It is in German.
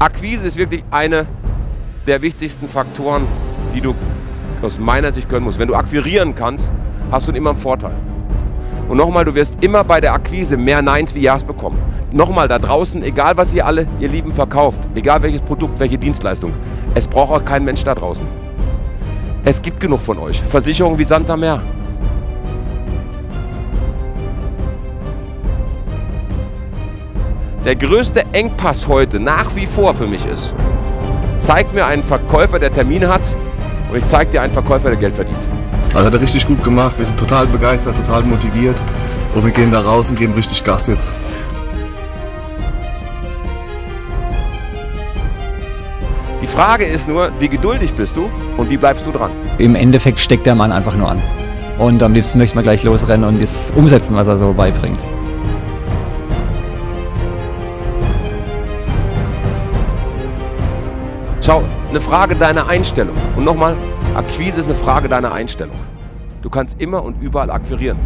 Akquise ist wirklich eine der wichtigsten Faktoren, die du aus meiner Sicht können musst. Wenn du akquirieren kannst, hast du immer einen Vorteil. Und nochmal, du wirst immer bei der Akquise mehr Neins wie Ja's bekommen. Nochmal, da draußen, egal was ihr alle, ihr Lieben, verkauft, egal welches Produkt, welche Dienstleistung, es braucht auch kein Mensch da draußen. Es gibt genug von euch. Versicherungen wie Santa Meer. Der größte Engpass heute nach wie vor für mich ist, zeig mir einen Verkäufer, der Termine hat und ich zeige dir einen Verkäufer, der Geld verdient. Also hat er richtig gut gemacht. Wir sind total begeistert, total motiviert und wir gehen da raus und geben richtig Gas jetzt. Die Frage ist nur, wie geduldig bist du und wie bleibst du dran? Im Endeffekt steckt der Mann einfach nur an. Und am liebsten möchte man gleich losrennen und das umsetzen, was er so beibringt. Schau, eine Frage deiner Einstellung. Und nochmal, Akquise ist eine Frage deiner Einstellung. Du kannst immer und überall akquirieren.